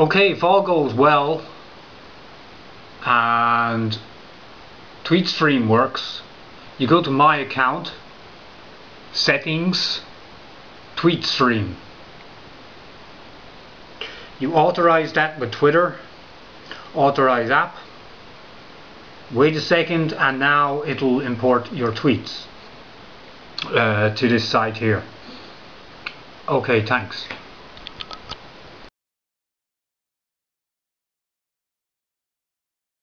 Okay, if all goes well and TweetStream works, you go to my account, settings, TweetStream. You authorize that with Twitter, authorize app, wait a second and now it'll import your tweets uh, to this site here. Okay, thanks.